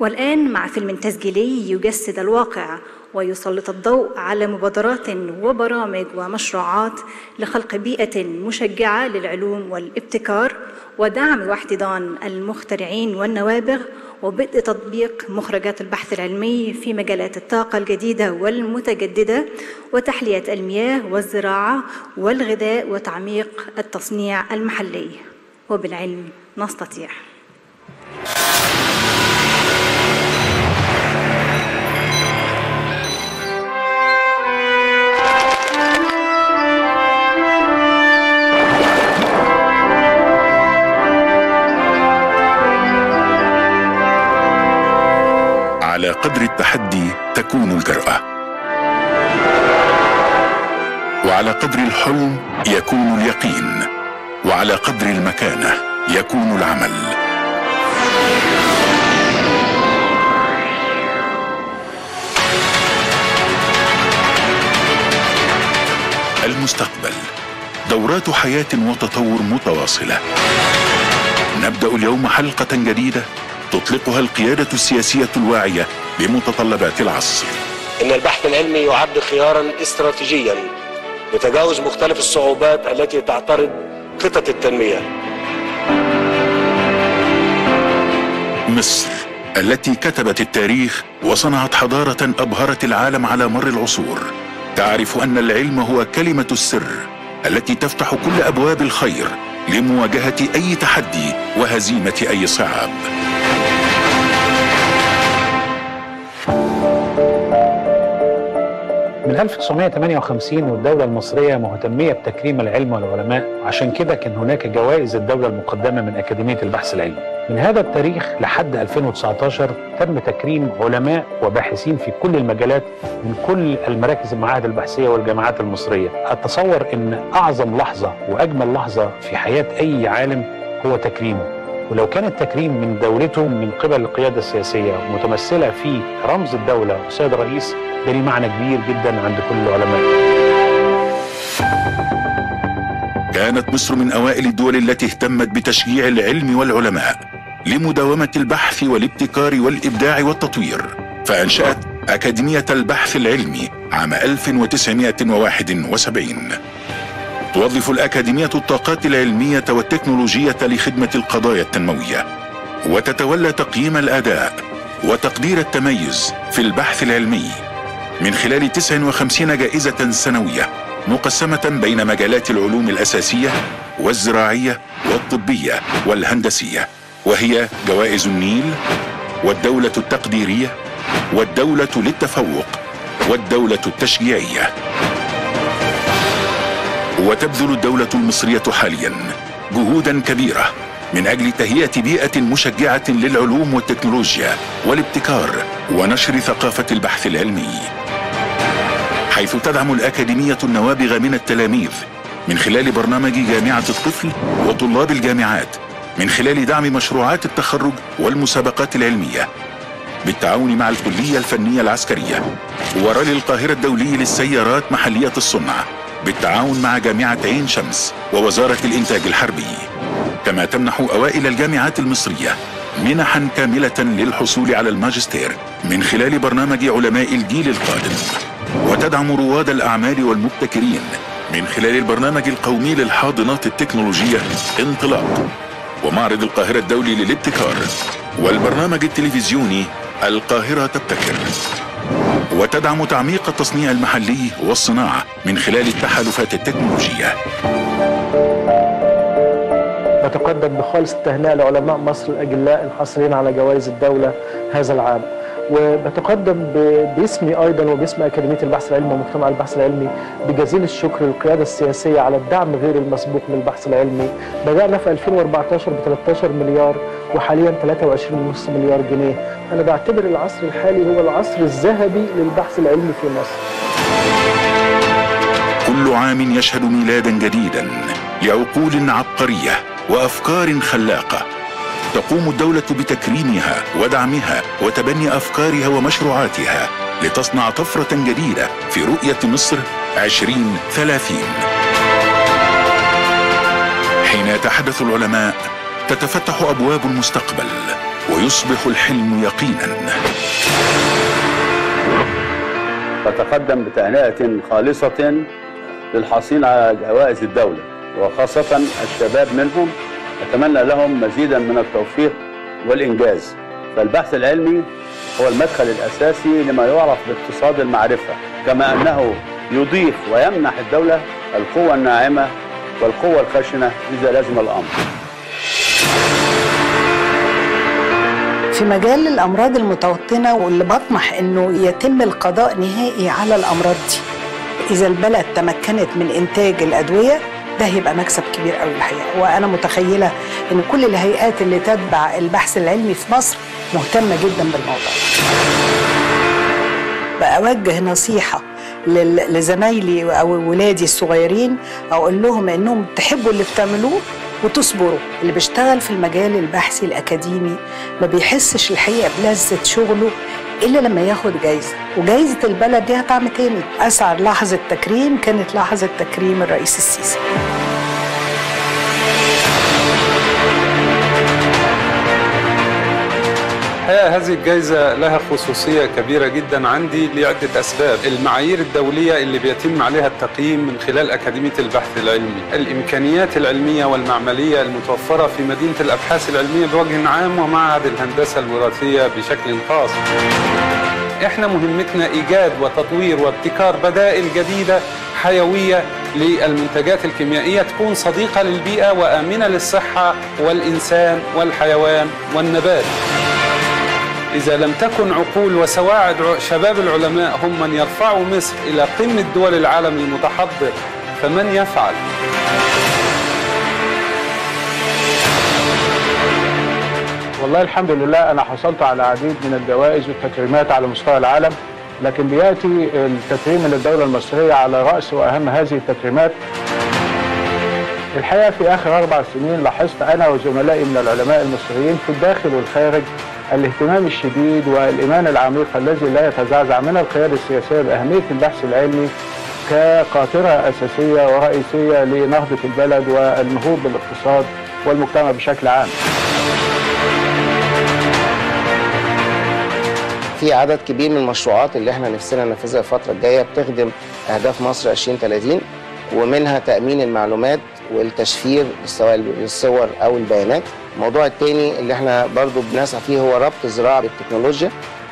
والآن مع فيلم تسجيلي يجسد الواقع ويسلط الضوء على مبادرات وبرامج ومشروعات لخلق بيئة مشجعة للعلوم والابتكار ودعم واحتضان المخترعين والنوابغ وبدء تطبيق مخرجات البحث العلمي في مجالات الطاقة الجديدة والمتجددة وتحلية المياه والزراعة والغذاء وتعميق التصنيع المحلي. وبالعلم نستطيع. قدر التحدي تكون الجرأة. وعلى قدر الحلم يكون اليقين. وعلى قدر المكانة يكون العمل. المستقبل. دورات حياة وتطور متواصلة. نبدأ اليوم حلقة جديدة تطلقها القيادة السياسية الواعية بمتطلبات العصر. إن البحث العلمي يعد خيارا استراتيجيا لتجاوز مختلف الصعوبات التي تعترض خطط التنمية. مصر التي كتبت التاريخ وصنعت حضارة أبهرت العالم على مر العصور تعرف أن العلم هو كلمة السر التي تفتح كل أبواب الخير لمواجهة أي تحدي وهزيمة أي صعاب. من 1958 والدولة المصرية مهتمية بتكريم العلم والعلماء. عشان كده كان هناك جوائز الدولة المقدمة من أكاديمية البحث العلمي. من هذا التاريخ لحد 2019 تم تكريم علماء وباحثين في كل المجالات من كل المراكز المعاهد البحثية والجامعات المصرية. أتصور أن أعظم لحظة وأجمل لحظة في حياة أي عالم هو تكريمه. ولو كان التكريم من دولته من قبل القيادة السياسية متمثلة في رمز الدولة والسيد الرئيس ده ليه معنى كبير جدا عند كل العلماء. كانت مصر من أوائل الدول التي اهتمت بتشجيع العلم والعلماء لمداومة البحث والابتكار والإبداع والتطوير. فأنشأت أكاديمية البحث العلمي عام 1971 توظف الأكاديمية الطاقات العلمية والتكنولوجية لخدمة القضايا التنموية وتتولى تقييم الأداء وتقدير التميز في البحث العلمي من خلال 59 جائزة سنوية مقسمة بين مجالات العلوم الأساسية والزراعية والطبية والهندسية وهي جوائز النيل والدولة التقديرية والدولة للتفوق والدولة التشجيعية. وتبذل الدولة المصرية حاليا جهودا كبيرة من أجل تهيئة بيئة مشجعة للعلوم والتكنولوجيا والابتكار ونشر ثقافة البحث العلمي. حيث تدعم الأكاديمية النوابغ من التلاميذ من خلال برنامج جامعة الطفل وطلاب الجامعات من خلال دعم مشروعات التخرج والمسابقات العلمية بالتعاون مع الكلية الفنية العسكرية ورالي القاهرة الدولي للسيارات محلية الصنع. بالتعاون مع جامعة عين شمس ووزارة الإنتاج الحربي. كما تمنح أوائل الجامعات المصرية منحا كاملة للحصول على الماجستير من خلال برنامج علماء الجيل القادم. وتدعم رواد الأعمال والمبتكرين من خلال البرنامج القومي للحاضنات التكنولوجية انطلاق. ومعرض القاهرة الدولي للابتكار والبرنامج التلفزيوني القاهرة تبتكر. وتدعم تعميق التصنيع المحلي والصناعة من خلال التحالفات التكنولوجية. بتقدم بخالص التهنئة لعلماء مصر الأجلاء الحاصلين على جوائز الدولة هذا العام. وبتقدم باسمي أيضا وباسم أكاديمية البحث العلمي ومجتمع البحث العلمي بجزيل الشكر للقيادة السياسية على الدعم غير المسبوق للبحث العلمي. بدأنا في 2014 ب 13 مليار وحاليا 23.5 مليار جنيه. أنا بعتبر العصر الحالي هو العصر الذهبي للبحث العلمي في مصر. كل عام يشهد ميلادا جديدا لعقول عبقرية وأفكار خلاقة. تقوم الدولة بتكريمها ودعمها وتبني أفكارها ومشروعاتها لتصنع طفرة جديدة في رؤية مصر 2030 حين يتحدث العلماء تتفتح أبواب المستقبل ويصبح الحلم يقينا. أتقدم بتهنئة خالصة للحاصلين على جوائز الدولة وخاصة الشباب منهم أتمنى لهم مزيدا من التوفيق والإنجاز. فالبحث العلمي هو المدخل الأساسي لما يعرف باقتصاد المعرفة كما أنه يضيف ويمنح الدولة القوة الناعمة والقوة الخشنة إذا لزم الأمر. في مجال الأمراض المتوطنة واللي بطمح إنه يتم القضاء نهائي على الأمراض دي إذا البلد تمكنت من إنتاج الأدوية ده هيبقى مكسب كبير قوي الحقيقة. وأنا متخيلة إن كل الهيئات اللي تتبع البحث العلمي في مصر مهتمة جدا بالموضوع. بأوجه نصيحة لل- لزمايلي أو ولادي الصغيرين أقول لهم إنهم تحبوا اللي بتعملوه وتصبروا. اللي بيشتغل في المجال البحثي الأكاديمي ما بيحسش الحقيقة بلذة شغله إلا لما ياخد جايزة. وجايزة البلد ليها طعم تاني. أسعد لحظة تكريم كانت لحظة تكريم الرئيس السيسي. الحقيقة هذه الجائزة لها خصوصية كبيرة جدا عندي لعدة أسباب. المعايير الدولية اللي بيتم عليها التقييم من خلال أكاديمية البحث العلمي. الإمكانيات العلمية والمعملية المتوفرة في مدينة الأبحاث العلمية بوجه عام ومعهد الهندسة الوراثية بشكل خاص. إحنا مهمتنا إيجاد وتطوير وابتكار بدائل جديدة حيوية للمنتجات الكيميائية تكون صديقة للبيئة وآمنة للصحة والإنسان والحيوان والنبات. إذا لم تكن عقول وسواعد شباب العلماء هم من يرفعوا مصر إلى قمة دول العالم المتحضر فمن يفعل؟ والله الحمد لله أنا حصلت على عديد من الجوائز والتكريمات على مستوى العالم لكن بيأتي التكريم من الدولة المصرية على رأس وأهم هذه التكريمات الحقيقة في آخر أربع سنين لاحظت أنا وزملائي من العلماء المصريين في الداخل والخارج الاهتمام الشديد والإيمان العميق الذي لا يتزعزع من القيادة السياسية بأهمية البحث العلمي كقاطرة أساسية ورئيسية لنهضة البلد والنهوض بالاقتصاد والمجتمع بشكل عام. في عدد كبير من المشروعات اللي إحنا نفسنا ننفذها الفترة الجاية بتخدم أهداف مصر 2030 ومنها تأمين المعلومات والتشفير سواء الصور أو البيانات. الموضوع التاني اللي إحنا برضو بنسعى فيه هو ربط الزراعة بالتكنولوجيا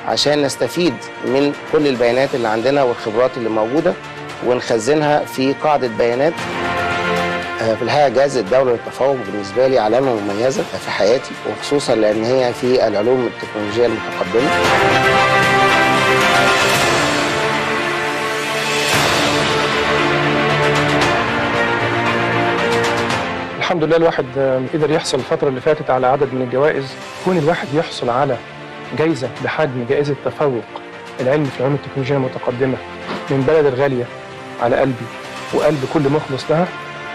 عشان نستفيد من كل البيانات اللي عندنا والخبرات اللي موجودة ونخزنها في قاعدة بيانات. آه، في الحقيقة جائزة الدولة للتفوق بالنسبة لي علامة مميزة في حياتي وخصوصا لأن هي في العلوم التكنولوجية المتقدمة. الحمد لله الواحد آه، قدر يحصل الفترة اللي فاتت على عدد من الجوائز. كون الواحد يحصل على جايزة بحجم جائزة تفوق العلم في العلوم التكنولوجية المتقدمة من بلد الغالية على قلبي وقلب كل مخلص لها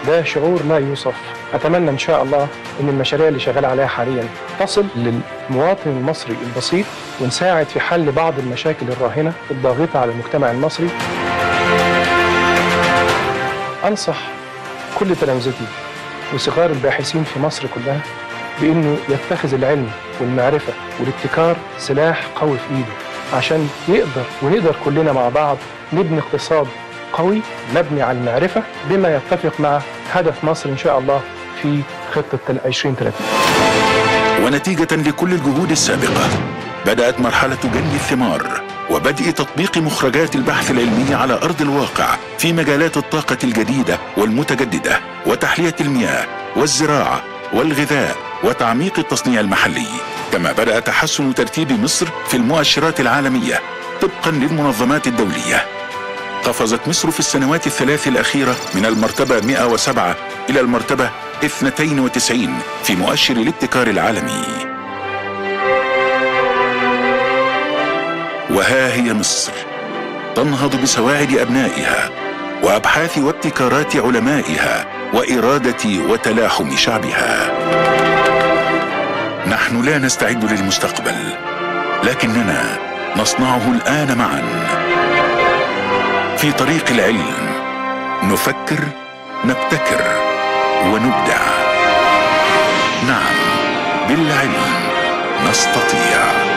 ده شعور لا يوصف. أتمنى إن شاء الله إن المشاريع اللي شغال عليها حاليا تصل للمواطن المصري البسيط ونساعد في حل بعض المشاكل الراهنة الضاغطة على المجتمع المصري. أنصح كل تلامذتي وصغار الباحثين في مصر كلها بإنه يتخذ العلم والمعرفة والابتكار سلاح قوي في إيده عشان يقدر ونقدر كلنا مع بعض نبني اقتصاد قوي مبني على المعرفة بما يتفق مع هدف مصر إن شاء الله في خطة 2030 ونتيجة لكل الجهود السابقة بدأت مرحلة جني الثمار. وبدء تطبيق مخرجات البحث العلمي على أرض الواقع في مجالات الطاقة الجديدة والمتجددة وتحلية المياه والزراعة والغذاء وتعميق التصنيع المحلي. كما بدأ تحسن ترتيب مصر في المؤشرات العالمية طبقا للمنظمات الدولية. قفزت مصر في السنوات الثلاث الأخيرة من المرتبة 107 إلى المرتبة 92 في مؤشر الابتكار العالمي. وها هي مصر. تنهض بسواعد أبنائها وأبحاث وابتكارات علمائها وإرادة وتلاحم شعبها. نحن لا نستعد للمستقبل لكننا نصنعه الآن معا. في طريق العلم نفكر نبتكر ونبدع. نعم بالعلم نستطيع.